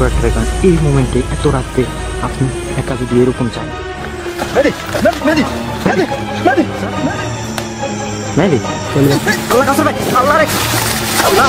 করে কারণ এই মোমেন্টে এত রাত্রে আপনি একা যদি এরকম চান। মেহেদি মেহেদি মেহেদি চলে যান। আল্লাহ ভাই আল্লাহ রে। আল্লাহ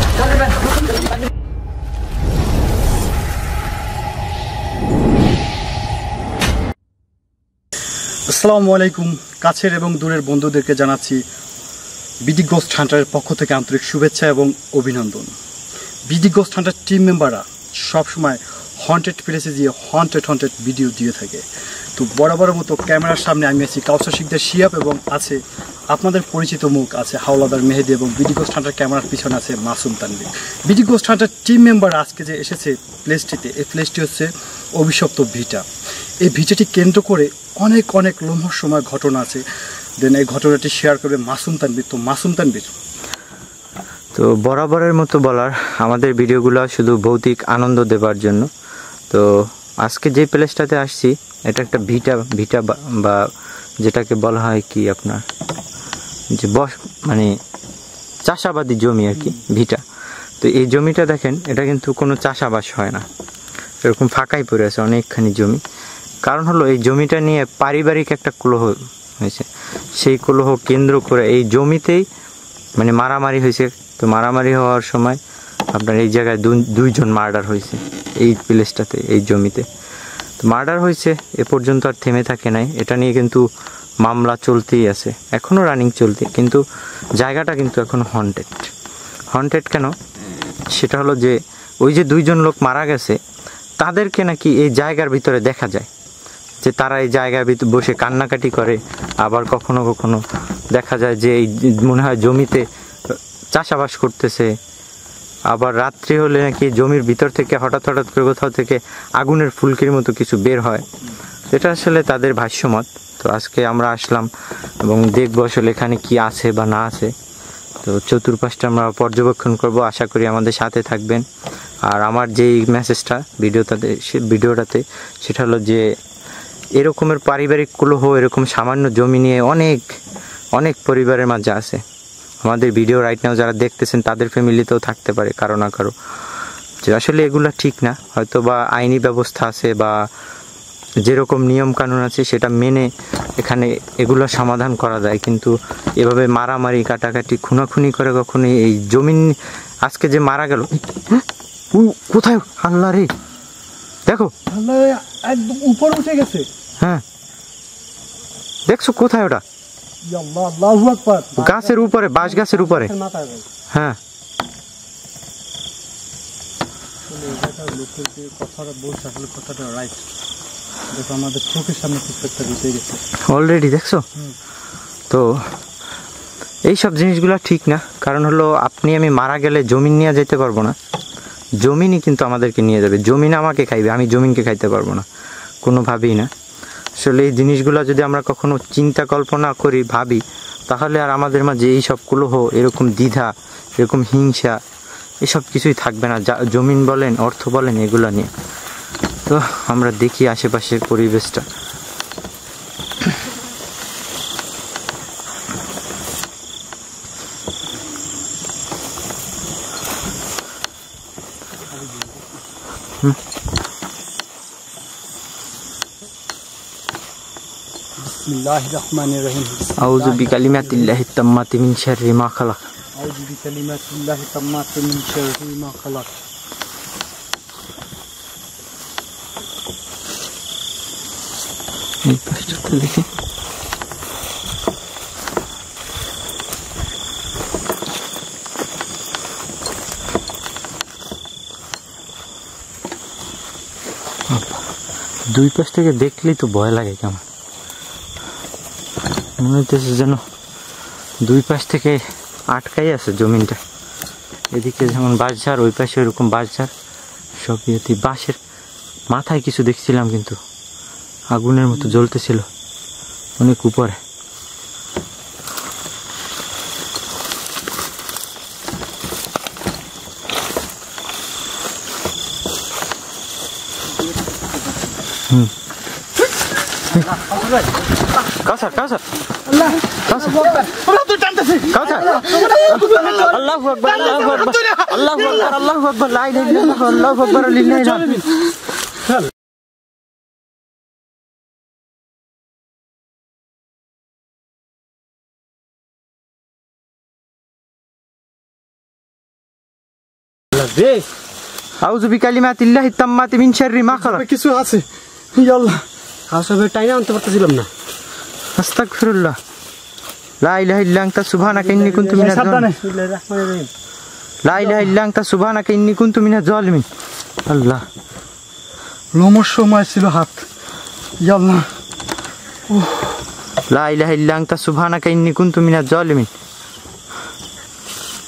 আসসালামু আলাইকুম, কাছের এবং দূরের বন্ধুদেরকে জানাচ্ছি বিডি গোস্ট হান্টারের পক্ষ থেকে আন্তরিক শুভেচ্ছা এবং অভিনন্দন। বিডি গোস্ট হান্টার টিম মেম্বাররা সবসময় হন্টেড প্লেসে গিয়ে হন্টেড হন্টেড ভিডিও দিয়ে থাকে। তো বরাবরের মতো ক্যামেরার সামনে আমি আছি কাউসার শিকদার শিয়াব এবং আছে আপনাদের পরিচিত মুখ আছে হাওলাদার মেহেদি এবং বিডি গোস্ট হান্টার ক্যামেরার পিছনে আছে Masum Tanvir. BD ghost hunter team member আজকে যে এসেছে প্লেসটিতে এই প্লেসটি হচ্ছে অভিশপ্ত ভিটা। এই ভিটাটি কেন্দ্র করে অনেক অনেক লোমহসময় ঘটনা আছে। দেন এই ঘটনাটি শেয়ার করবে মাসুম তানভীর। তো মাসুম তানভীর। তো বরাবরের মতো বলার আমাদের ভিডিওগুলো শুধু ভৌতিক আনন্দ দেবার জন্য। তো আজকে যে প্লেসটাতে আসছি, এটা একটা ভিটা ভিটা বা যেটাকে বলা হয় কি আপনার? যে বস মানে চাষাবাদী জমি আর কি, ভিটা। তো এই জমিটা দেখেন, এটা কিন্তু কোনো চাষাবাস হয় না। এরকম ফাঁকাই পড়ে আছে, অনেকখানি জমি। কারণ হলো এই জমিটা নিয়ে পারিবারিক একটা কলহ হয়েছে। সেই কলহ কেন্দ্র করে এই জমিতেই মানে মারামারি হয়েছে। তো মারামারি হওয়ার সময় আপনার এই জায়গায় দুই- দুইজন মার্ডার হয়েছে এই প্লেসটাতে, এই জমিতে। তো মার্ডার হয়েছে, এ পর্যন্ত আর থেমে থাকে নাই। এটা নিয়ে কিন্তু মামলা চলতেই আছে। এখনও রানিং চলতে, কিন্তু জায়গাটা কিন্তু এখনও হন্টেড হন্টেড কেন? সেটা হলো যে ওই যে দুইজন লোক মারা গেছে, তাদেরকে নাকি এই জায়গার ভিতরে দেখা যায়। যে তারা এই ভিতরে বসে কান্নাকাটি করে। আবার কখনো কখনো দেখা যায় যে এই মনে হয় জমিতে চাষাবাস করতেছে। আবার রাত্রি হলে নাকি জমির ভিতর থেকে হঠাৎ হঠাৎ করে কোথাও থেকে আগুনের ফুলকির মতো কিছু বের হয়। এটা আসলে তাদের ভাষ্যমত। তো আজকে আমরা আসলাম এবং দেখব আসলে এখানে কি আছে বা না আছে। তো চতুর্পাশটা আমরা পর্যবেক্ষণ করব। আশা করি আমাদের সাথে থাকবেন। আর আমার যেই মেসেজটা ভিডিওটাতে সে ভিডিওটাতে সেটা হলো যে এরকমের পারিবারিক কলহ, এরকম সামান্য জমি নিয়ে অনেক অনেক পরিবারের মাঝে আছে। আমাদের ভিডিও রাইট নাও যারা দেখতেছেন, তাদের ফ্যামিলিতেও থাকতে পারে, কারও না কারও। যে আসলে এগুলো ঠিক না। হয়তো বা আইনি ব্যবস্থা আছে বা যেরকম নিয়ম কানুন আছে, সেটা মেনে এখানে এগুলো সমাধান করা যায়। কিন্তু এভাবে মারামারি, কাটাকাটি, খুনাখুনি করে কখনো এই জমিন আজকে যে মারা গেল। হ্যাঁ? কোথায়? আল্লাহ রে। দেখো। আল্লাহ একদম উপর উঠে গেছে। হ্যাঁ। দেখছ কোথায় ওটা? গাছের উপরে বাঁশ গাছের উপরে। হ্যাঁ। অলরেডি দেখছ? তো এই সব জিনিসগুলো ঠিক না। কারণ হলো আপনি আমি মারা গেলে জমিন নিয়ে যেতে পারব না। জমিনই কিন্তু আমাদেরকে নিয়ে যাবে। জমিন আমাকে খাইবে আমি জমিনকে খাইতে পারব না। কোনোভাবেই না। আসলে এই জিনিসগুলো যদি আমরা কখনো চিন্তা কল্পনা করি, ভাবি, তাহলে আর আমাদের মাঝে এই সবগুলো হো, এরকম দ্বিধা, এরকম হিংসা, এসব কিছুই থাকবে না। যা, জমিন বলেন, অর্থ বলেন, এগুলো নিয়ে। তো আমরা দেখি আশেপাশের পরিবেশটা বিসমিল্লাহির রহমানির রহিম আউযু বিকালিমাতিল্লাহি তাম্মাতি মিন শাররি মা খালাক আউযু বিকালিমাতিল্লাহি তাম্মাতি মিন শাররি মা খালাক এই পাশটাতে দেখি দুই পাশ থেকে দেখলেই তো ভয় লাগে কেমন মনে হইতেছে যেন দুই পাশ থেকে আটকাই আছে জমিনটা। এদিকে যেমন বাঁশঝাড়, ওই পাশে ওইরকম বাঁশঝাড়। সব ইয়েতে বাঁশের মাথায় কিছু দেখছিলাম কিন্তু আগুনের মতো জ্বলতেছিল। অনেক উপরে। কাউসার কাউসার কাউসার আল্লাহু আকবার আল্লাহু আকবার আল্লাহু আকবার আল্লাহু আকবার লা ইলাহা ইল্লাল্লাহ আল্লাহু আকবার লিল্লাহিল হামদ আউযু বিকালিমাতিল্লাহি তাম্মাতি মিন শাররি মা খালাক কিছু আছে ইয়াল্লাহ কাসবের টাইনে আনতে পারতেছিলাম না আস্তাগফিরুল্লাহ লা ইলাহা ইল্লা আনতা সুবহানাকা ইন্নী কুনতু মিনাজ জালিমিন লা ইলাহা ইল্লা আনতা সুবহানাকা ইন্নী কুনতু মিনাজ জালিমিন আল্লাহ লোমর সময় ছিল হাত ইয়া আল্লাহ লা ইলাহা ইল্লা আনতা সুবহানাকা ইন্নী কুনতু মিনাজ জালিমিন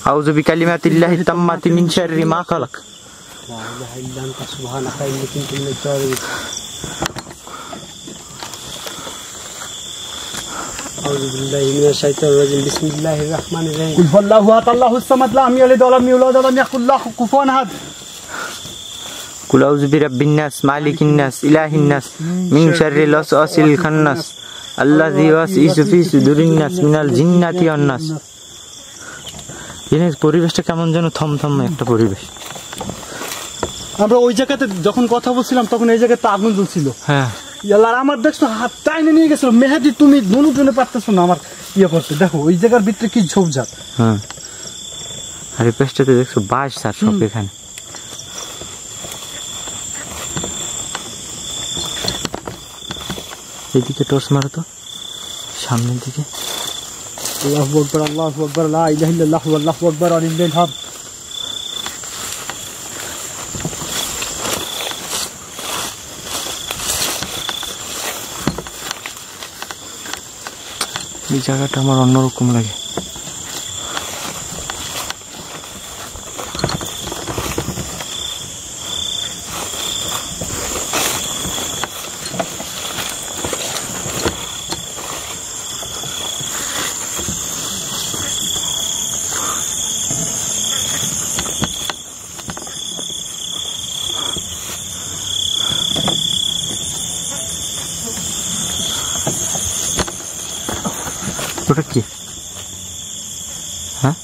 আউযু বিকালিমাতিল্লাহি তাম্মাতি মিন শাররি মা খালাক লা ইলাহা ইল্লা আনতা সুবহানাকা ইন্নী কুনতু মিনাজ জালিমিন পরিবেশটা কেমন যেন থমথম একটা পরিবেশ। আমরা ওই জায়গাতে যখন কথা বলছিলাম তখন এই জায়গাতে আগুন জ্বলছিল। হ্যাঁ। ইয়াল্লাহ আমার দেখছ হাত টাইনে নিয়ে গেছিল। মেহেদি তুমি দুনু টুনে পারতেছো না আমার ইয়ে করতে দেখো ওই জায়গার ভিতরে কি ঝোপঝাপ হ্যাঁ। আর এই পেস্টটাতে দেখছ বাস স্যার সব এখানে। এদিকে টর্চ মারো তো সামনের দিকে। আল্লাহু আকবার আল্লাহু আকবার লা ইলাহা ইল্লাল্লাহু আল্লাহু আকবার ওয়ালিল্লাহিল হামদ এই জায়গাটা আমার অন্যরকম লাগে ওটা কি হ্যাঁ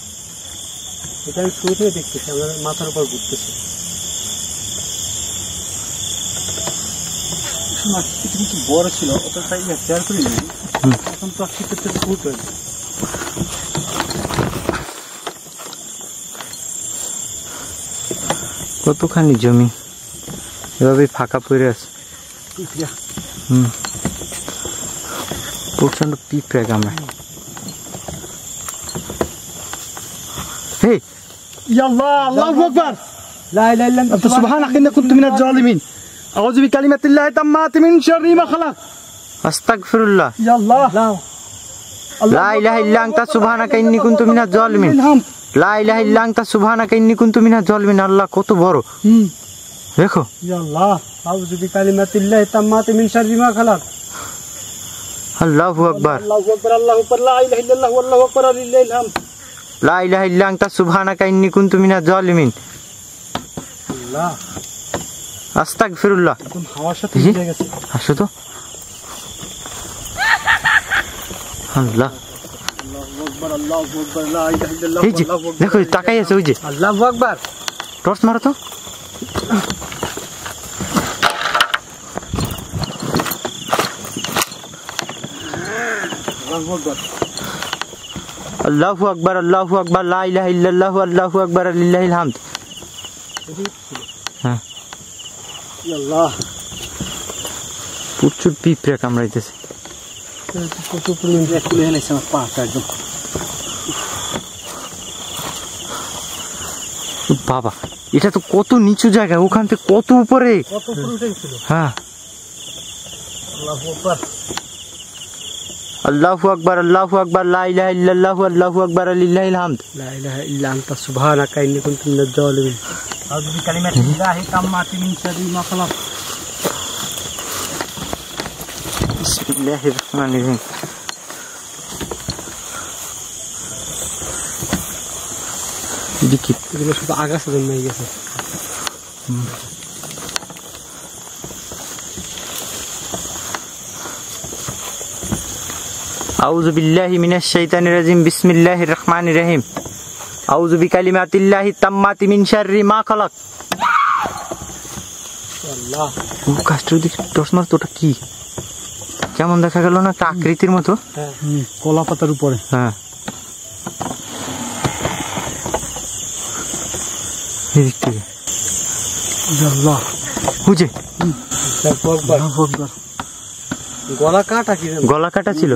এটা আমি শুরু থেকে দেখতেছি আমার মাথার উপর ঘুরতেছে। কিছু কিছু বড় ছিল ওটা তাই শেয়ার করি এখন তো আজকে ফুট হয়েছে কতখানি জমি? এভাবে ফাঁকা পড়ে আছে। হুম। প্রচণ্ড পিঁপড়ে কামড়ায় হে ইয়াল্লাহ আল্লাহু আকবার لا إله إلا أنت أنت سبحانك إني كنت من الظالمين أعوذ بكلمة الله التامات من شر ما خلق আস্তাগফিরুল্লাহ يا الله لا লা ইলাহা ইল্লা আনতা সুবহানাকা ইন্নী কুনতু মিনাজ জালিমিন الحمد লা ইলাহা ইল্লা আনতা সুবহানাকা ইন্নী কুনতু মিনাজ জালিমিন আল্লাহ কত বড় হুম দেখো يا الله أعوذ بكلمات الله التامات من شر ما خلق আল্লাহু আকবার الله أكبر الله أكبر لا إله إلا الله والله أكبر لله الحمد লাই ইলাহা ইল্লা আনতা সুবহানাকা ইন্নী কুনতু তুমি না আল্লাহ। আস্তাগফিরুল্লাহ। এখন হাওয়ার আসো তো। দেখো তাকাই আছে ওই যে। আল্লাহ আকবার। টর্চ মারো তো। আল্লাহ আকবার। अल्लाह अकबर अल्लाह अकबर ला इलाह अल्लाह अकबर हमद প্রচুর পিঁপড়ে কামড়াইতেছে প্রচুর পরিমাণে খুলে এনেছে আমার পাটা একদম বাবা এটা তো কত নিচু জায়গা ওখান থেকে কত উপরে কত উপরে হ্যাঁ গেছিল হ্যাঁ আল্লাহু আকবার আল্লাহু আকবার লা ইলাহা ইল্লাল্লাহু আল্লাহু আকবার লিল্লাহিল হামদ لا إله إلا أنت سبحانك إني كنت من الظالمين أعوذ بكلمات الله التامات من شر ما خلق বিসমিল্লাহির রহমানির রহিম দিকি এগুলো শুধু আগাছা জন্মে গেছে আউযু বিল্লাহি মিনাশ শাইতানির রাজিম বিসমিল্লাহির রহমানির রহিম। আউযু বিকালিমাতিল্লাহি তাম্মাতি মিন শাররি মা খালাক। আল্লাহ ও কাস্টর দিকে ওটা কি? কেমন দেখা গেল না একটা আকৃতির মতো? হ্যাঁ কলা পাতার উপরে। হ্যাঁ। এদিক থেকে। আল্লাহ বুঝে? গলা কাটা কি গলা কাটা ছিল?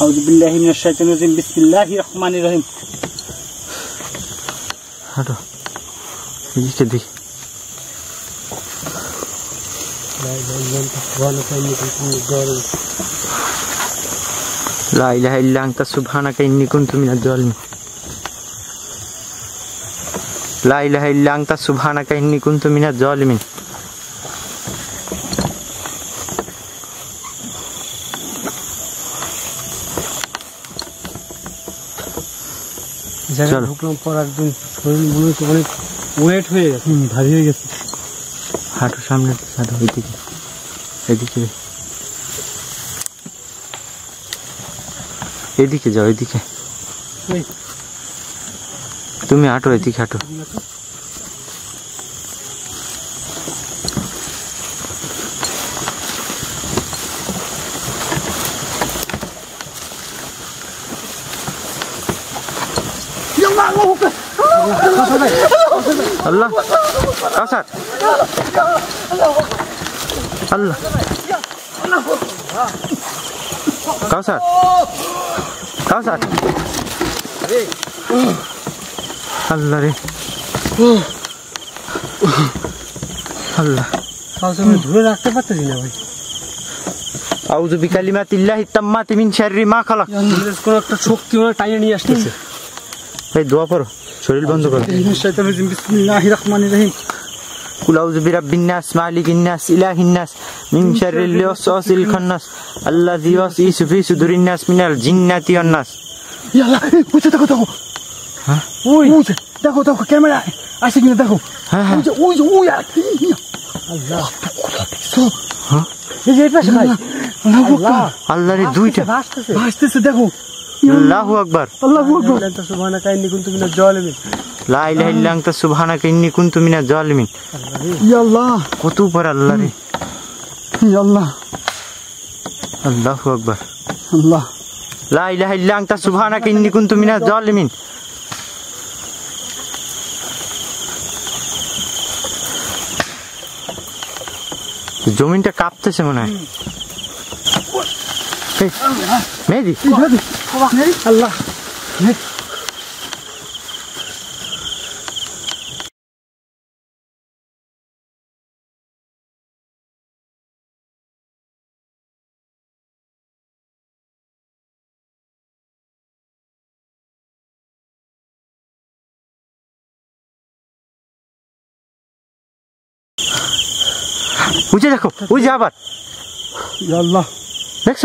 أعوذ بالله من الشيطان الرجيم. بسم الله الرحمن الرحيم. هذا. يجي كده لا إله إلا أنت سبحانك إني كنت من الظالمين. لا إله إلا أنت سبحانك إني كنت من الظالمين. لا إله إلا أنت سبحانك إني كنت من الظالمين. জায়গায় ঢুকলাম পর একদম শরীর মনে হচ্ছে অনেক ওয়েট হয়ে গেছে ভারী হয়ে গেছে। হাঁটো সামনে হাঁটু ওইদিকে এদিকে। এদিকে যাও এদিকে। তুমি হাঁটো। এদিকে হাঁটো। আল্লাহ কাসার আল্লাহ কাউসার কাউসার আল্লাহ রে আল্লাহ কাউকে আমি ধরে রাখতে পারতেছি না ভাই আউযু বিকালিমাতিল্লাহি তাম্মাতি মিন শাররি মা খালাক কোন একটা শক্তি ওরা টাইনে নিয়ে আসতেছে ভাই দোয়া করো শরীর বন্ধ করো বিসমিল্লাহির রহমানির রহিম কুল আউযু বিরাব্বিন নাস মালিকিন নাস ইলাহিন নাস মিন শাররিল ওয়াসওয়াসিল খান্নাস আল্লাযী ওয়াসওয়াসু ফি সুদুরিন নাস মিনাল জিন্নাতি ওয়ান নাস ইয়ালা উঠে দেখো দেখো হ্যাঁ ওই উঠে দেখো দেখো ক্যামেরা আসে কিনা দেখো হ্যাঁ হ্যাঁ ওই যে ওই আল্লাহ হ্যাঁ এই যে এটা সবাই আল্লাহ আল্লাহর দুইটা ভাসতেছে ভাসতেছে দেখো আল্লাহু আকবার। আল্লাহু আকবার। লা সুবহানাকা ইন্নী কুনতু মিনাজ জালিমিন। লা ইলাহা ইল্লা আনতা সুবহানাকা ইন্নী কুনতু মিনাজ জালিমিন। ইয়া আল্লাহ। কত উপর আল্লাহ জমিনটা কাঁপতেছে মনে হয়। এই, মেহেদি আল্লাহ বুঝে দেখো ওই যে আবার ইয়া আল্লাহ দেখছ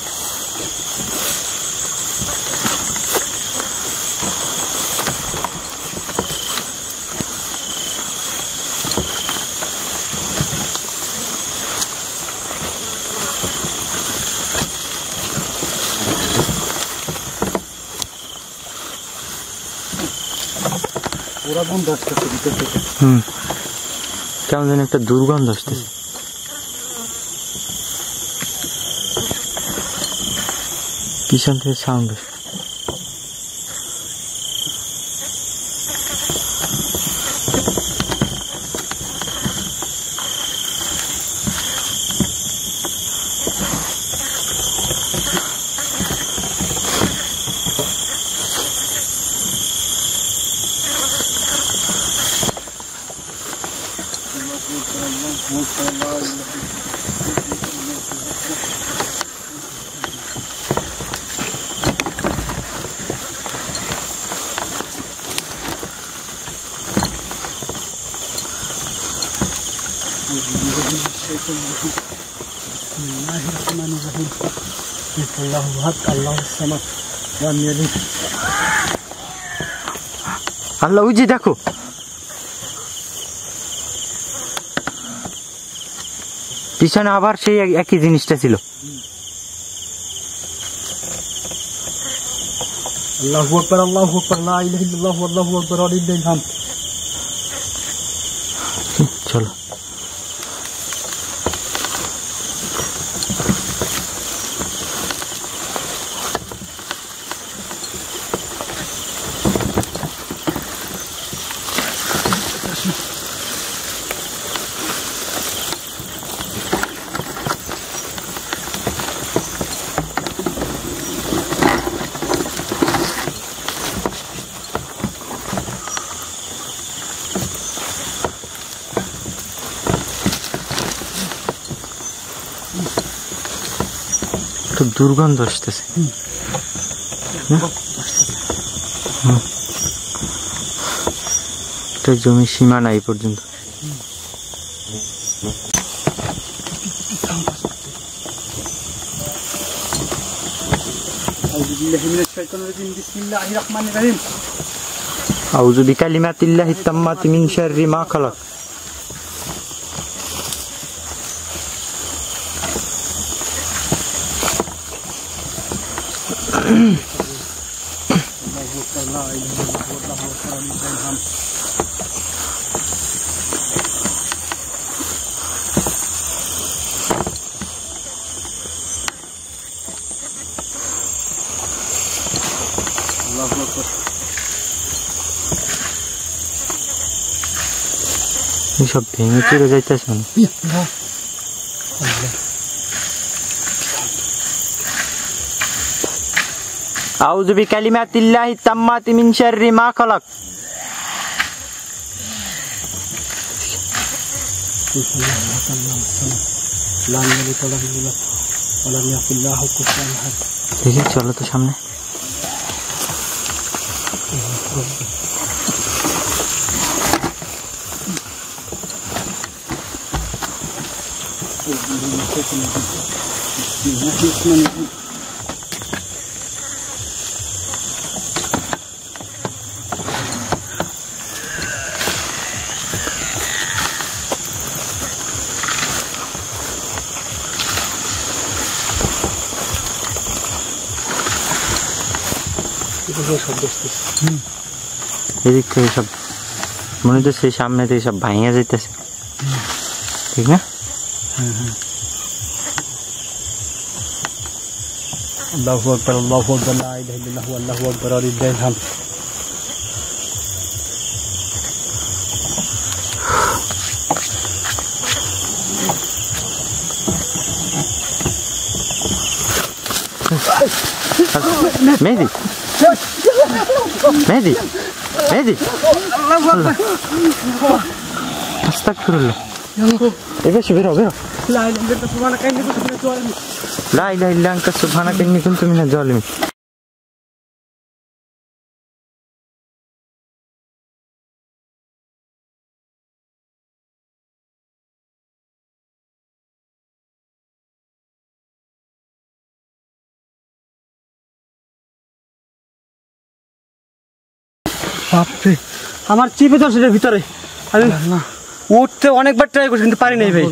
পোড়া গন্ধ আসতে ভিতর থেকে হুম কেমন যেন একটা দুর্গন্ধ আসতেছে পিছন থেকে সাউন্ড আসছে আল্লাহ ভাত আল্লাহ আল্লাহ উজি দেখো। পিছনে আবার সেই একই জিনিসটা ছিল। আল্লাহ আকবর আল্লাহ আকবর লা ইলাহা ইল্লাল্লাহ আল্লাহু আকবর চলো। ドルガンダしてせ、うん、ね、うん。আমাদের জমি সীমা নাই পর্যন্ত। আউযু বিকালিমাতিল্লাহি তাম্মাতি মিন শাররি মা খালাক। সব ভেঙে চুরে যাইতেছে না الله الله আউযু বিকালিমাতিল্লাহি তাম্মাতি মিন শাররি মা খালাক بسم الله الرحمن الرحيم لم يلد ولم يولد ولم يكن له كفوا أحد দেখি চলো তো সামনে ये देख सब मैंने तो सामने थे सब भाइया जैसे। ठीक है हम्म हम्म আল্লাহু আকবার আল্লাহু আকবার লা ইলাহা ইল্লাল্লাহু আল্লাহু আকবার ওয়ালিল্লাহিল হামদ মেহেদি মেহেদি মেহেদি আস্তাগফিরুল্লাহ এবার সে বেরো বেরো লা ইলাহা ইল্লাল্লাহ সুবহানাকা ইন্নী কুনতু মিনাজ জালিমিন লা ইলাহা ইল্লা আনতা সুবহানাকা ইন্নী কুনতু মিনাজ জালিমিন বাপরে আমার চিপে ধরছে এটার ভিতরে। আমি উঠতে অনেকবার ট্রাই করছি কিন্তু পারি নাই ভাই।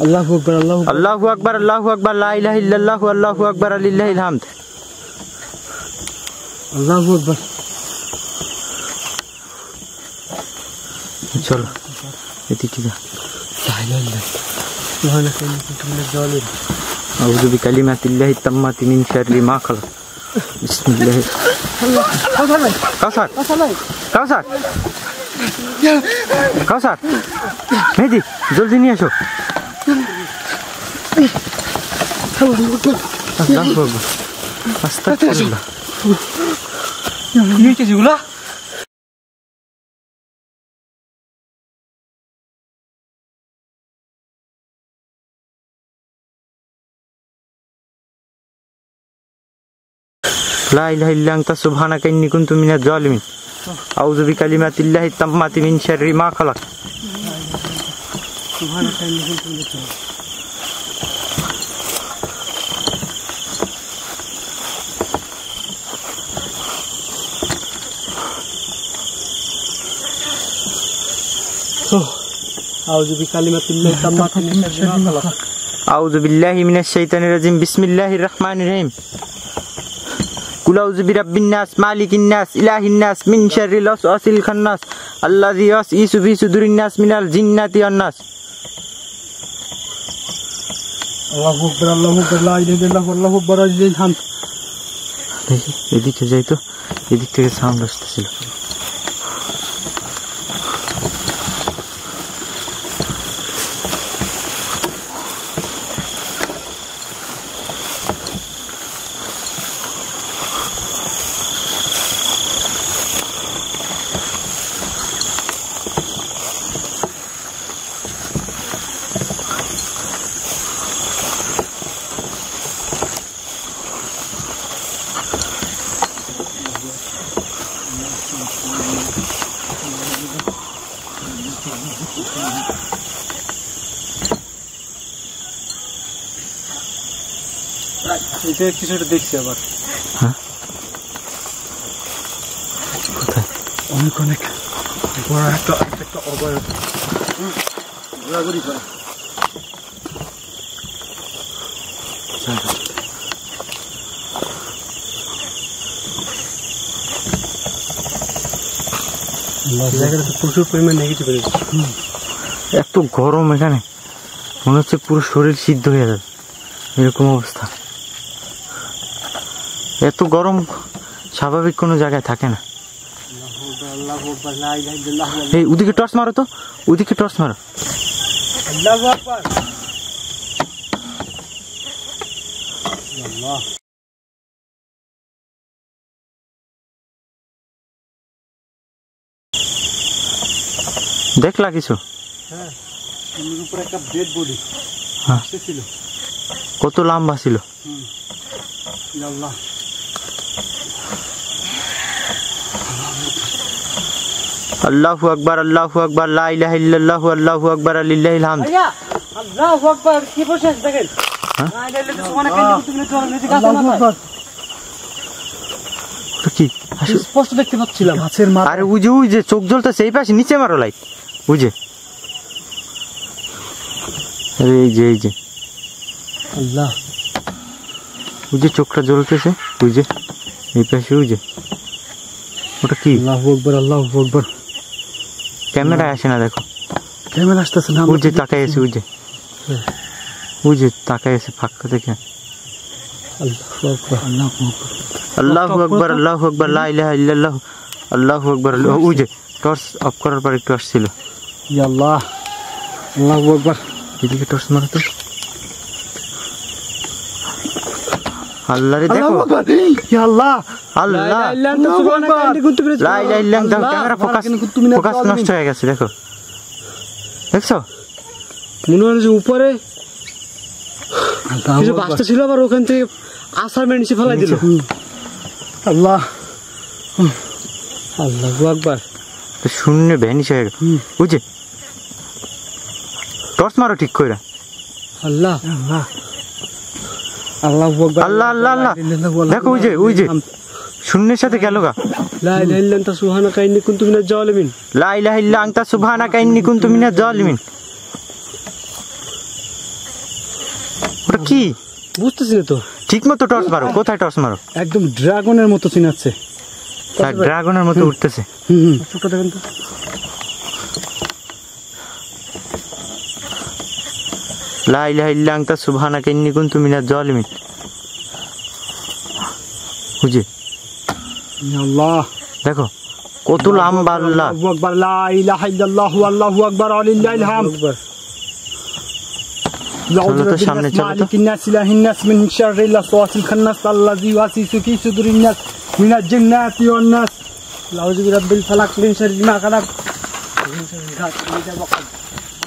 আল্লাহু আকবার আল্লাহু আকবার আল্লাহু আকবার আল্লাহু আকবার লা ইলাহা ইল্লাল্লাহু আল্লাহু আকবার লিল্লাহিল হামদ আল্লাহু আকবার চলো এদিকে যা লা ইলাহা ইল্লাল্লাহ সুবহানাকা ইন্নী কুনতু মিনাজ জালিমিন আউযু বিকালিমাতিল্লাহি তাম্মাতি মিন শাররি মা খালাক বিসমিল্লাহ কাউসার ভাই কাউসার কাউসার ভাই কাউসার কাউসার মেহেদি জলদি নিয়ে আসো আল্লাহু আকবার আস্তাগফিরুল্লাহ কি হইছে যেগুলা লা ইলাহা ইল্লা আনতা সুবহানাকা ইন্নী কুনতু মিনাজ জালিমিন আউযু বিকালিমাতিল্লাহি তাম্মাতি মিন শাররি মা জালিমিন আউযু বিকালিমাতিল্লাহি তাম্মাতি মিন শাররি মা খালাক আউযু বিল্লাহি মিনাশ শাইতানির রাজিম। বিসমিল্লাহির রহমানির রহিম। কুল আউযু বিরাব্বিন নাস মালিকিন নাস ইলাহিন নাস মিন শাররিল ওয়াসওয়াসিল খান্নাস। আল্লাযী ইউসইসু ফি সুদুরিন নাস মিনাল জিন্নাতি ওয়ান নাস। আল্লাহু আকবার আল্লাহু আকবার লা ইলাহা ইল্লাল্লাহু আল্লাহু আকবার ওয়ালিল্লাহিল হামদ দেখি এদিকে যাই তো এদিক থেকে সাউন্ড আসতেছিল। এটা কিছু একটা দেখছি আবার। হ্যাঁ? কোথায়? অনেক অনেক। বড় একটা একটা অবয়ব ঘোরাঘুরি করে। জায়গাটা প্রচুর পরিমাণ নেগেটিভ এত গরম এখানে। মনে হচ্ছে পুরো শরীর সিদ্ধ হয়ে যাবে। এরকম অবস্থা। এত গরম স্বাভাবিক কোনো জায়গায় থাকে না। এই, ওদিকে টর্চ মারো তো। ওদিকে টর্চ মারো। দেখলা কিছু? হ্যাঁ। কত লম্বা ছিল? আল্লাহু আকবার আল্লাহু আকবার লা ইলাহা ইল্লাল্লাহু আল্লাহু আকবার লিল্লাহিল হামদ। আল্লাহু আকবার কি বসে দেখেন। হ্যাঁ? কি? স্পষ্ট দেখতে পাচ্ছিলাম। গাছের মাথা। আরে ওই যে চোখ জ্বলতেছে এই পাশে নিচে মারো লাইট ওই আরে এই যে এই যে। আল্লাহ। ওই চোখটা জ্বলতেছে ওই যে এই পাশে ওই যে। ওটা কি? আল্লাহু আকবার আল্লাহু আকবার। ক্যামেরায় আসে না দেখো। ক্যামেরা আসতেছে না উজে তাকাই আছে উজে উজে তাকাই আছে ফাঁকা থেকে। আল্লাহু আকবার। আল্লাহু আকবার লা ইলাহা ইল্লাল্লাহ। আল্লাহু আকবার উজে টর্চ অফ করার পর একটু আসছিল। ইয়া আল্লাহ আল্লাহু আকবার। এদিকে টর্চ মারা তো। আল্লাহ রে দেখো আল্লাহু আল্লাহ। আল্লাহ। লা ইলাহা ইল্লাল্লাহ সুবহানাকা ইন্নী কুনতু মিনাজ লা ইলাহা ইল্লাল্লাহ আল্লাহ, ক্যামেরা ফোকাস ফোকাস নষ্ট হয়ে গেছে দেখো। দেখছ? মনে হয় যে উপরে কিছু। বাসটা ছিল আবার ওখান থেকে আসামের নিচে ফেলাই দিল। আল্লাহ। আল্লাহু আকবার। তো শূন্য ভ্যানিশ হয়ে গেল। বুঝে? টর্চ মারো ঠিক করে আল্লাহ। আল্লাহ। আল্লাহু আল্লাহ, আল্লাহ, আল্লাহ। দেখো, ওই যে, ওই যে। শূন্যের সাথে গেল গা লা ইলাহা ইল্লা আনতা সুবহানাকা ইন্নী কুনতু মিনাজ জালিমিন। লা ইলাহা ইল্লা আনতা সুবহানাকা ইন্নী কুনতু মিনাজ জালিমিন। ওটা কি? বুঝতেছি না তো। ঠিক মতো টর্চ মারো কোথায় টর্চ মারো? একদম ড্রাগনের মতো চিনাচ্ছে ড্রাগনের মতো উঠতেছে। হুম হুম। দেখেন তো। লা ইলাহা ইল্লা আনতা সুবহানাকা ইন্নী কুনতু মিনাজ জালিমিন বুঝে ইয়া আল্লাহ দেখো কত লম্বা আল্লাহ আল্লাহু আকবার লা ইলাহা ইল্লাল্লাহু আল্লাহু আকবার ওয়ালিল্লাহিল হামদ চলো তো সামনে চলো তো। মালিক الناس إله الناس من شر الوسواس الخناس الذي يوسوس في صدور الناس من الجنات والناس أعوذ برب الفلق من شر ما خلق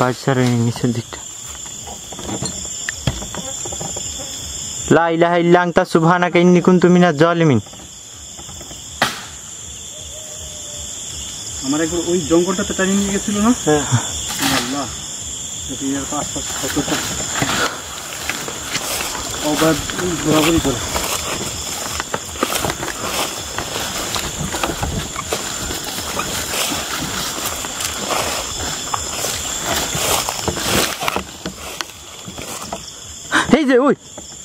বাজারের নিচের দিকটা। লা ইলাহা ইল্লা আনতা সুবহানাকা ইন্নী কুনতু মিনাজ জালিমিন। আমার একবার ওই জঙ্গলটাতে টানিয়ে নিয়ে গেছিল না? হ্যাঁ। আল্লাহ দেখি এর আশপাশ কতটা। অবাধ ঘোরাঘুরি করে এই যে ওই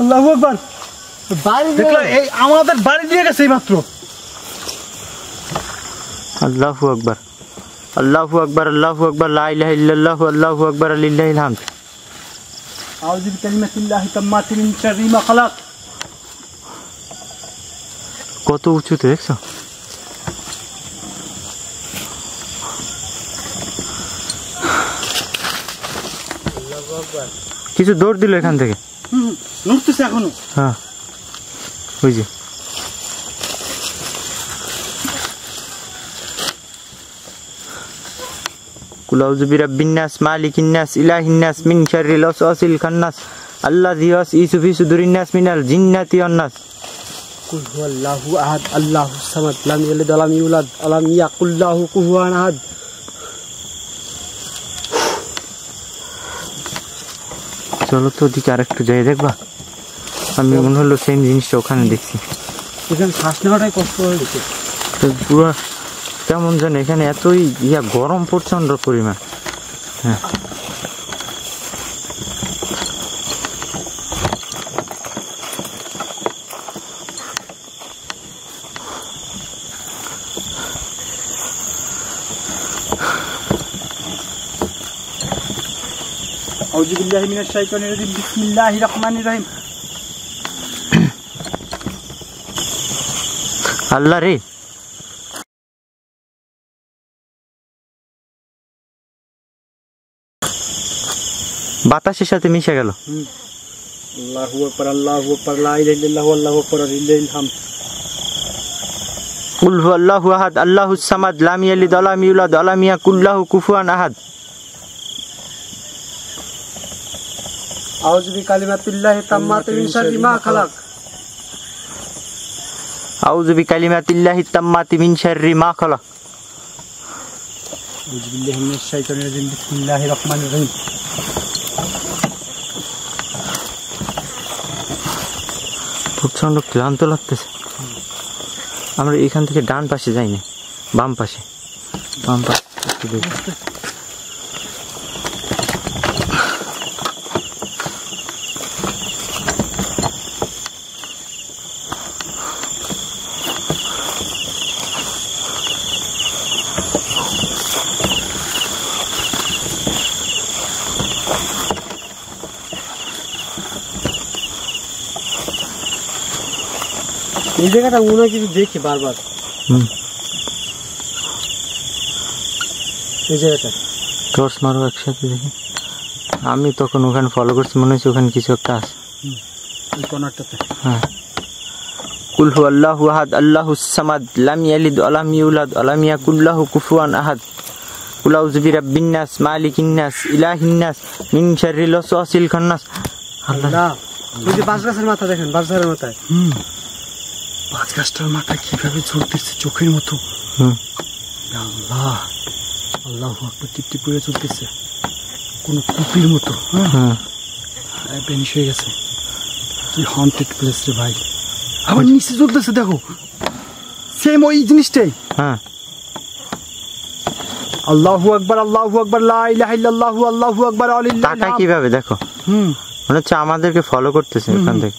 আল্লাহু আকবার। বাড়ি দেখলাম এই আমাদের বাড়ি দিয়ে গেছে মাত্র আল্লাহু আকবার। আল্লাহু আকবার আল্লাহু আকবার লা ইলাহা ইল্লাল্লাহু আল্লাহু আকবার লিল্লাহিল হামদ। আউযু বিকালিমাতিল্লাহি তাম্মাতি মিন শাররি মা খালাক। কত উঁচুতে দেখছ? কিছু দৌড় দিল এখান থেকে। নড়তেছে এখনও। হ্যাঁ। ওই যে। কুলাউজ মিন শাররিল ওয়াসওয়াসিল খান্নাস আল্লাযী ইউসু ফি সুদুরিন নাস মিনাল জিন্নাতি ওয়ান আহাদ আল্লাহুস সামাদ লাম ইয়ালিদ ওয়া লাম ইউলাদ চলো তো ওদিকে আর একটু যাই দেখবা? আমি মনে হলো সেম জিনিসটা ওখানে দেখছি। এখানে শ্বাস নেওয়াটাই কষ্ট তো পুরো কেমন যেন এখানে এতই ইয়া গরম প্রচণ্ড পরিমাণ। হ্যাঁ। আউযু বিল্লাহি মিনাশ শাইতানির রাজিম বিসমিল্লাহির রহমানির রহিম আল্লাহ রে বাতাসের সাথে মিশে গেল। আল্লাহু আকবার আল্লাহু আকবার লা ইলাহা ইল্লাল্লাহু আল্লাহু আকবার লিল্লাহিল হামদ। কুল হু আল্লাহু আহাদ আল্লাহুস সামাদ লাম ইয়ালিদ ওয়া লাম ইউলাদ ওয়া লাম ইয়াকুল লাহু কুফুয়ান আহাদ। আউযু বিকালিমাতিল্লাহি তাম্মাতি মিন শাররি মা খালাক। আউযু বিকালিমাতিল্লাহি তাম্মাতি মিন শাররি মা খালাক। আউযু বিল্লাহি মিনাশ শাইতানির রাজিম বিসমিল্লাহির রহমানির রহিম। প্রচণ্ড ক্লান্ত লাগতেছে। আমরা এখান থেকে ডান পাশে যাইনি বাম পাশে। বাম পাশে এই জায়গাটা মনে হয় কিছু দেখি বারবার। হুম। এই জায়গাটা। টর্চ মারো একসাথে দেখি। আমি তখন ওখানে ফলো করছি মনে হচ্ছে ওখানে কিছু একটা আছে। এই হ্যাঁ। কুল হু আল্লাহু আহাদ আল্লাহুস সামাদ লাম ইয়ালিদ ওয়া লাম ইউলাদ ওয়া লাম ইয়াকুল লাহু কুফুয়ান আহাদ। কুল আউযু বিরাব্বিন নাস মালিকিন নাস ইলাহিন নাস মিন শাররিল ওয়াসওয়াসিল খান্নাস। আল্লাহ। না যে বাঁশ গাছের মাথা দেখেন বাঁশ গাছের মাথায়। হুম। পাঁচ গাছটার মাথা কীভাবে ঝরতেছে চোখের মতো? আল্লাহ আল্লাহ আকবার টিপ টিপ করে চলতেছে কোনো কুপির মতো হ্যাঁ? বেনিশ হয়ে গেছে। কি হন্টেড প্লেস রে ভাই। আবার নিচে চলতেছে দেখো। সেম ওই জিনিসটাই। হ্যাঁ। আল্লাহু আকবার আল্লাহু আকবার লা ইলাহা ইল্লাল্লাহু আল্লাহু আকবার আলিল্লাহ কীভাবে দেখো? হুম। মনে হচ্ছে আমাদেরকে ফলো করতেছে ওখান থেকে।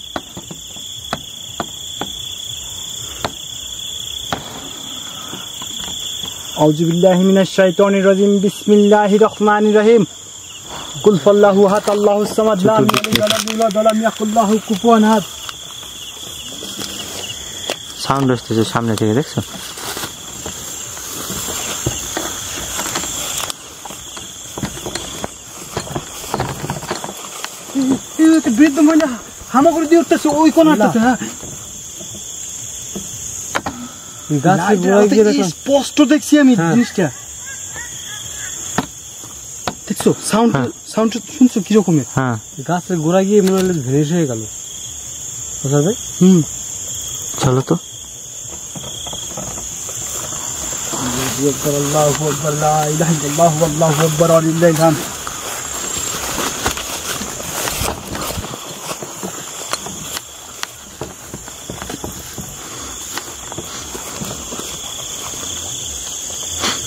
আউযু বিল্লাহি মিনাশ শাইতানির রাজিম বিসমিল্লাহির রহমানির রহিম কুল ফাল্লাহু আহাদ আল্লাহুস সামাদ লাম ইয়ালিদ লাম ইউলাদ ওয়া লাম ইয়াকুল লাহু কুফুয়ান আহাদ সাউন্ড আসতেছে সামনে থেকে দেখছ? বৃদ্ধ মহিলা হামাগুড়ি দিয়ে উঠতেছে ওই কোনাটাতে হ্যাঁ গাছের লাইটের গোড়ায় আলোতে গিয়ে কি দেখুন স্পষ্ট দেখছি আমি হ্যাঁ। জিনিসটা। দেখছ? সাউন্ড হ্যাঁ। সাউন্ড শুনছো কিরকমের হ্যাঁ। গাছের গোড়ায় গিয়ে মনে হলো ভেনিশ হয়ে গেল। বুঝা ভাই হুম। চলো তো। আল্লাহু আকবার লা ইলাহা ইল্লাল্লাহু আল্লাহু আকবার আলিল্লাহিল হামদ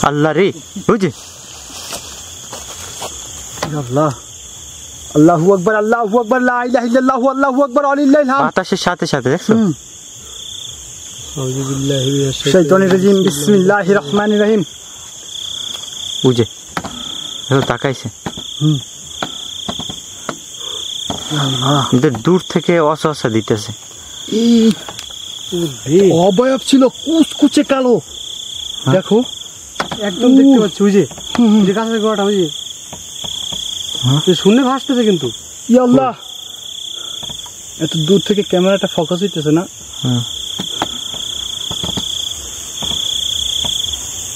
আল্লাহ রে বুঝি আল্লাহ। আল্লাহু আকবার আল্লাহু আকবার লা ইলাহা ইল্লাল্লাহু আল্লাহু আকবার আলিল্লাহিল হামদ বাতাসের সাথে সাথে দেখছ? আউযু বিল্লাহি মিনাশ শাইতানির রাজিম বিসমিল্লাহির রহমানির রহিম বুঝে। দেখো তাকাইছে। হুম। আল্লাহ। দূর থেকে অসহসা দিতেছে। এই অবয়ব ছিল কুচকুচে কালো। দেখো। একদম দেখতে পাচ্ছি ওই যে যে গাছের গোড়াটা ওই যে। হ্যাঁ? সে শূন্যে ভাসতেছে কিন্তু। ইয়া আল্লাহ এত দূর থেকে ক্যামেরাটা ফোকাস হইতেছে না। হুম।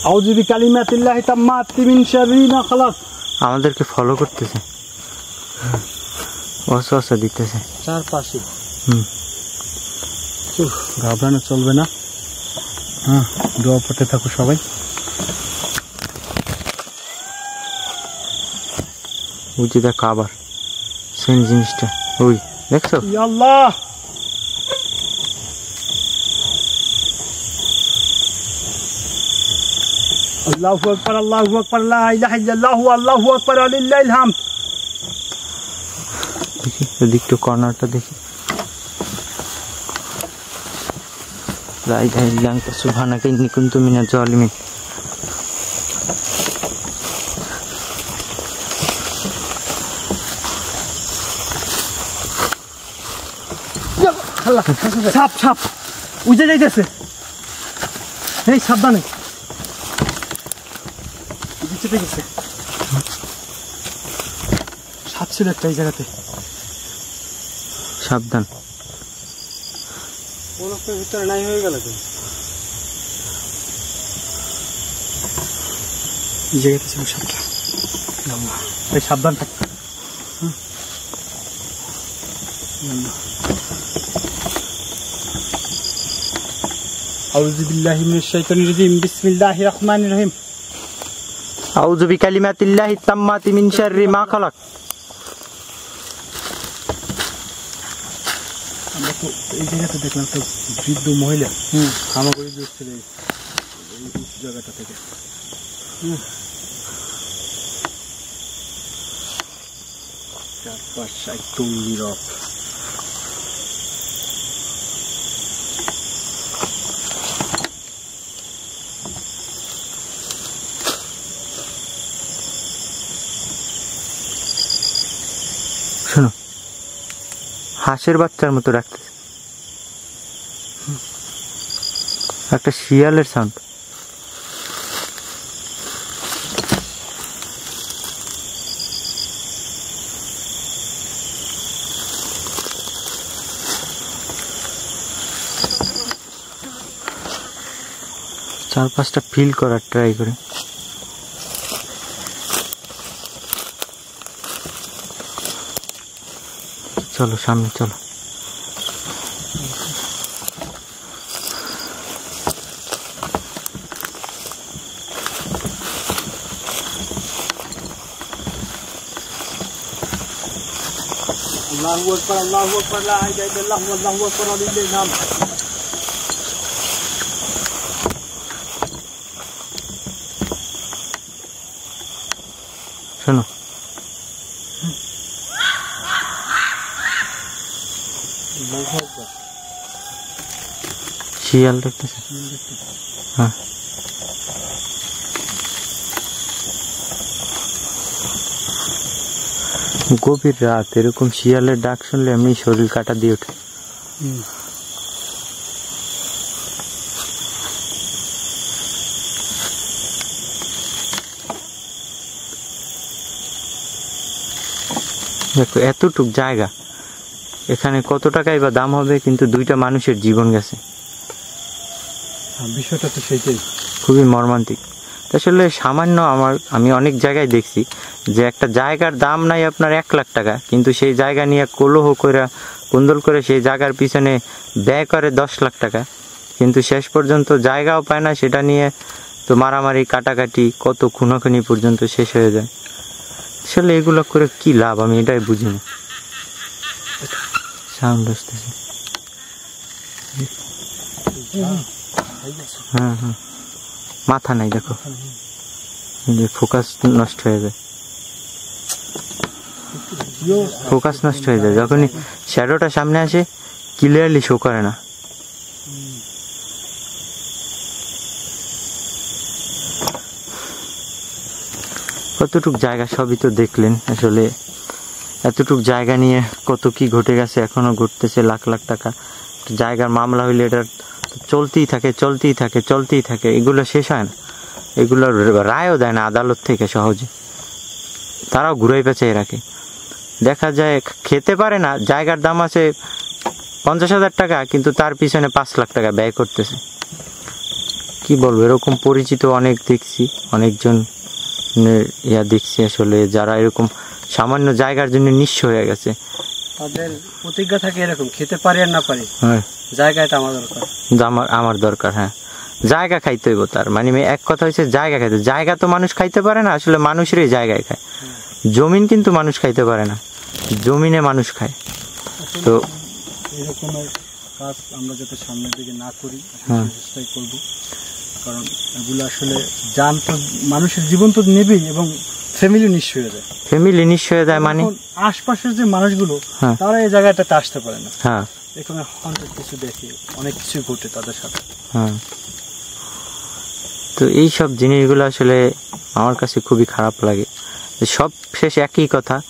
আউযু বিকালিমাতিল্লাহি তাম্মাতি মিন শাররি মা খালাক। আমাদেরকে ফলো করতেছে। অসহসা দিতেছে। চারপাশে। হুম। ঘাবড়ানো চলবে না। হ্যাঁ দোয়া পড়তে থাকো সবাই। বুঝে দেখো আবার সেম জিনিসটা। ওই দেখছ? ইয়া আল্লাহ আল্লাহু আকবার আল্লাহু আকবার লা ইলাহা ইল্লাল্লাহু আল্লাহু আকবার আলিল্লাহিল হামদ। দেখি ওদিকটা কর্নারটা দেখি। লা ইলাহা ইল্লা আনতা সুবহানাকা ইন্নী কুনতু মিনাজ জালিমিন সাপ সাপ উজে যাইতেছে। এই সাবধানে। গেছে। সাপ ছিল একটা এই জায়গাতে। সাবধান। পোলকের ভিতরে নাই হয়ে গেল তো এই জায়গাতে ছিল সাপটা। আল্লাহ। এই সাবধান থাক। হুম। আল্লাহ। আউযু বিল্লাহি মিনাশ শাইতানির রাজিম বিসমিল্লাহির রহমানির রহিম আউযু বিকালিমাতিল্লাহি তাম্মাতি মিন শাররি মা খালাক আমরা তো এই জায়গাতে দেখলাম একটা বৃদ্ধ মহিলা হুম হামাগুড়ি দিচ্ছিল এই এই উঁচু জায়গাটা থেকে হুম। চারপাশ একদম নীরব শোনো হাঁসের বাচ্চার মতো রাখতে। একটা শিয়ালের সাউন্ড। চার পাঁচটা ফিল করার ট্রাই করে। চলো সামনে চলো আল্লাহু আকবার আল্লাহু আকবার লা ইলাহা ইল্লাল্লাহ আল্লাহু আকবার ওয়ালিল্লাহিল হামদ শোনো আল্লাহু আকবার শিয়াল দেখতেছে? হ্যাঁ। গভীর রাত, এরকম শিয়ালের ডাক শুনলে এমনি শরীর কাটা দিয়ে ওঠে। দেখো, এতটুক জায়গা। এখানে কত টাকাই বা দাম হবে, কিন্তু দুইটা মানুষের জীবন গেছে। বিষয়টা তো সেইটাই। খুবই মর্মান্তিক। তো আসলে সামান্য আমার আমি অনেক জায়গায় দেখছি যে একটা জায়গার দাম নাই আপনার এক লাখ টাকা কিন্তু সেই জায়গা নিয়ে কলহ করে কুন্দল করে সেই জায়গার পিছনে ব্যয় করে দশ লাখ টাকা। কিন্তু শেষ পর্যন্ত জায়গাও পায় না সেটা নিয়ে তো মারামারি কাটাকাটি কত খুনাখুনি পর্যন্ত শেষ হয়ে যায়। আসলে এগুলো করে কি লাভ? আমি এটাই বুঝি না। সাউন্ড আসতেছে। মাথা নাই, দেখো। যে ফোকাস নষ্ট হয়ে যায়। ফোকাস নষ্ট হয়ে যায়। যখনই শ্যাডোটা সামনে আসে ক্লিয়ারলি শো করে না। কতটুক জায়গা সবই তো দেখলেন। আসলে এতটুক জায়গা নিয়ে কত কি ঘটে গেছে, এখনও ঘটতেছে লাখ লাখ টাকা। জায়গার মামলা হইলে এটা চলতেই থাকে চলতেই থাকে চলতেই থাকে। এগুলো শেষ হয় না। এগুলো রায়ও দেয় না আদালত থেকে সহজে। তারাও ঘুরাই পেঁচাই রাখে। দেখা যায়, খেতে পারে না, জায়গার দাম আছে পঞ্চাশ হাজার টাকা, কিন্তু তার পিছনে পাঁচ লাখ টাকা ব্যয় করতেছে। কি বলব, এরকম পরিচিত অনেক দেখছি, অনেকজন ইয়া দেখছি আসলে, যারা এরকম সামান্য জায়গার জন্য নিঃস্ব হয়ে গেছে। তাদের প্রতিজ্ঞা থাকে এরকম খেতে পারি আর না পারি হ্যাঁ। জায়গাটা আমার দরকার। আমার আমার দরকার হ্যাঁ। জায়গা খাইতে হইব তার মানে এক কথা হচ্ছে জায়গা খাইতে জায়গা তো মানুষ খাইতে পারে না আসলে মানুষেরই জায়গায় খায়। জমিন কিন্তু মানুষ খাইতে পারে না জমিনে মানুষ খায়। তো এরকমের কাজ আমরা যাতে সামনের দিকে না করি হ্যাঁ। চেষ্টাই করব। কারণ এগুলো আসলে যান তো মানুষের জীবন তো নেবেই এবং ফ্যামিলি নিঃস্ব হয়ে যায়। ফ্যামিলি নিঃস্ব হয়ে যায় মানে? আশপাশের যে মানুষগুলো হ্যাঁ। তারা এই জায়গাটাতে আসতে পারে না। হ্যাঁ। এখানে হন্টেড কিছু দেখে অনেক কিছু ঘটে তাদের সাথে। হ্যাঁ। তো এই সব জিনিসগুলো আসলে আমার কাছে খুবই খারাপ লাগে। সব শেষ একই কথা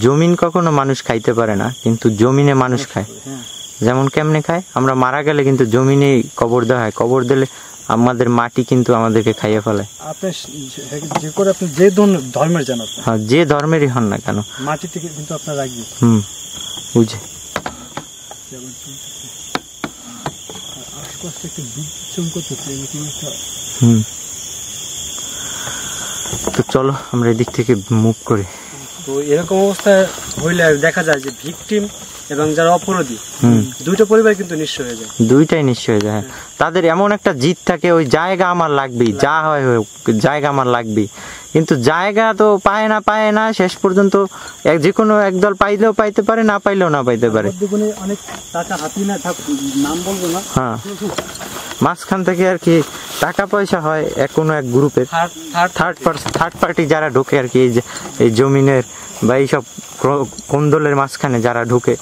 জমিন কখনো মানুষ খাইতে পারে না কিন্তু জমিনে মানুষ খায়। হ্যাঁ। যেমন কেমনে খায়? আমরা মারা গেলে কিন্তু জমিনেই কবর দেওয়া হয়। কবর দিলে আমাদের মাটি কিন্তু আমাদেরকে খাইয়ে ফেলায় আপনি যে- করে আপনি যে ধর্মের হ্যাঁ যে ধর্মেরই হন না কেন। মাটি থেকে কিন্তু আপনার রাখবে হুম বুঝে আশপাশে একটা বিদ্যুৎ চমকাচ্ছে এরকম একটা হুম। তো চলো আমরা এদিক থেকে মুভ করি। তো এরকম অবস্থা হইলে দেখা যায় যে ভিকটিম এবং যারা অপরাধী দুইটা পরিবার কিন্তু নিঃস্ব হয়ে যায়। দুইটাই নিঃস্ব হয়ে যায় তাদের এমন একটা জিত থাকে ওই জায়গা আমার লাগবেই যা হয় হোক জায়গা আমার লাগবেই। কিন্তু জায়গা তো পায় না পায় না শেষ পর্যন্ত এক যে কোনো একদল পাইলেও পাইতে পারে না পাইলেও না পাইতে পারে। অনেক টাকা হাতি না নাম বলব না। হ্যাঁ। মাঝখান থেকে আর কি টাকা পয়সা হয় এক কোনো এক গ্রুপের থার্ড থার্ড পার্টি যারা ঢোকে আর কি এই যে এই জমিনের বা এইসব কোন্দলের মাঝখানে যারা ঢুকে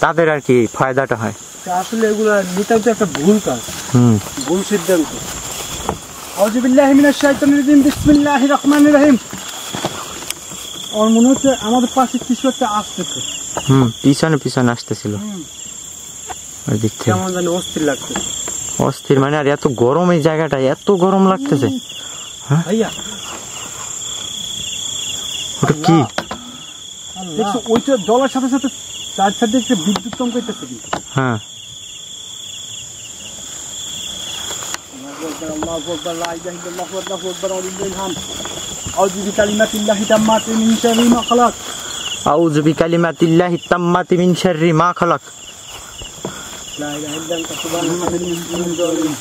তাদের আর কি ফায়দাটা হয়। আসলে এগুলো নিতান্ত একটা ভুল কাজ। হুম। ভুল সিদ্ধান্ত। আউযুবিল্লাহি মিনাশ শাইতানির রাজিম বিসমিল্লাহির রহমানির রহিম। আমার মনে হচ্ছে আমাদের পাশে কিছু একটা আসতেছে। হুম পিছনে পিছনে আসতেছিল। ওই দিক থেকে। কেমন জানি অস্থির লাগছে। অস্থির মানে আর এত গরম এই জায়গাটা এত গরম লাগতেছে। হ্যাঁ? ওটা কি? দেখছ ওইটা জলের সাথে সাথে চার সাইডে একটা বিদ্যুৎ চমকাইতেছে কিন্তু। হ্যাঁ। আউযু বিকালিমাতিল্লাহি তাম্মাতি মিন শাররি মা খালাক। لا إله إلا أنت سبحانك إني كنت من الظالمين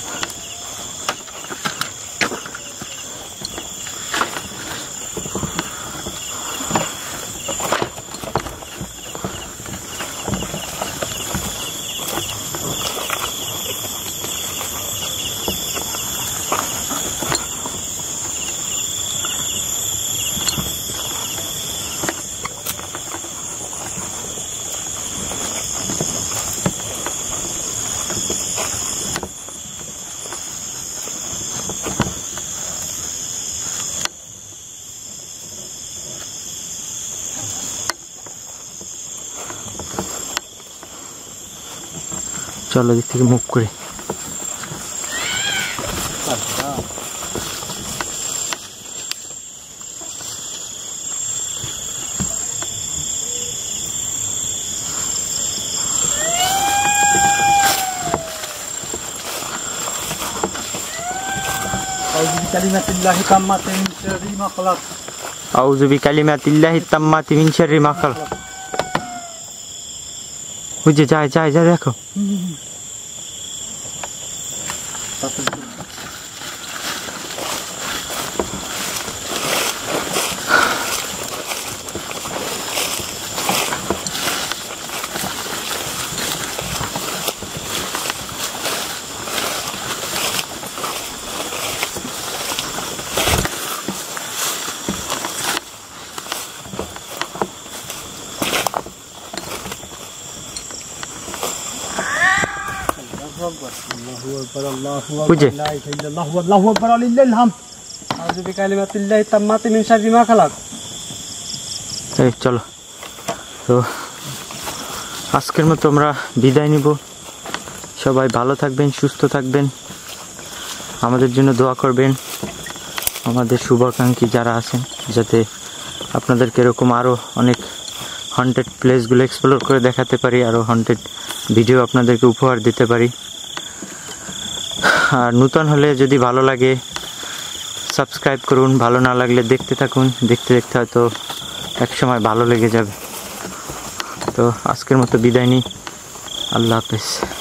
চলো দিক থেকে মুভ করে أعوذ بكلمات الله التامات من شر ما خلق আউযু বিকালিমাতিল্লাহি তাম্মাতি মিন শাররি মা খালাক বুঝে। এই চলো। তো আজকের মতো আমরা বিদায় নিব। সবাই ভালো থাকবেন, সুস্থ থাকবেন। আমাদের জন্য দোয়া করবেন। আমাদের শুভাকাঙ্ক্ষী যারা আছেন, যাতে আপনাদেরকে এরকম আরও অনেক হন্টেড প্লেসগুলো এক্সপ্লোর করে দেখাতে পারি আরও হন্টেড ভিডিও আপনাদেরকে উপহার দিতে পারি। আর নূতন হলে যদি ভালো লাগে সাবস্ক্রাইব করুন। ভালো না লাগলে দেখতে থাকুন। দেখতে দেখতে হয়তো এক সময় ভালো লেগে যাবে। তো আজকের মতো বিদায় নিই। আল্লাহ হাফেজ।